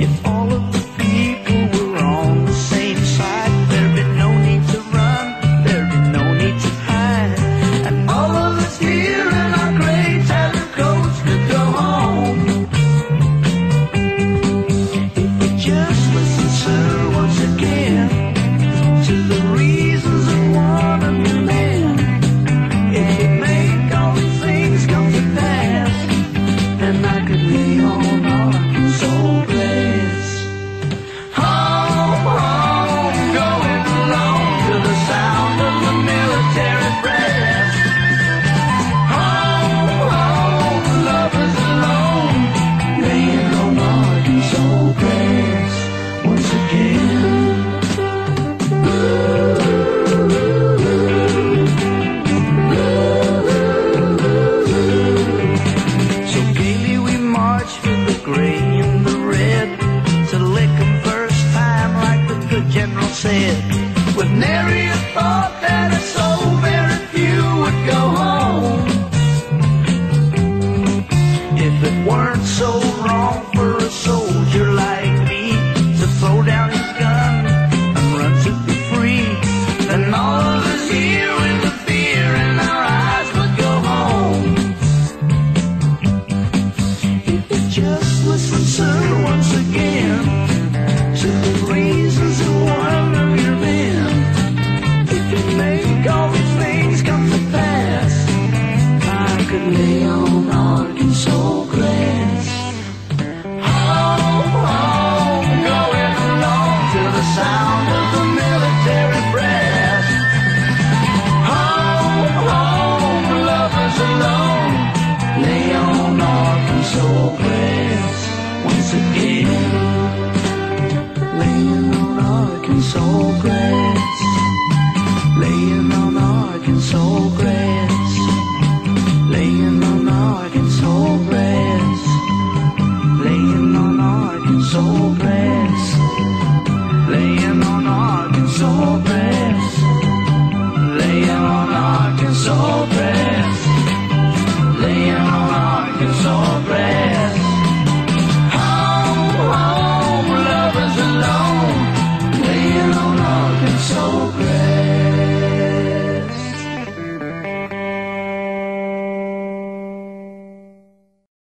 in thought that a so very few would go home. If it weren't so wrong for a soldier like me to throw down his gun and run to be free, then all of us here with the fear in our eyes would go home. If you just listen, sir, Arkansas bread.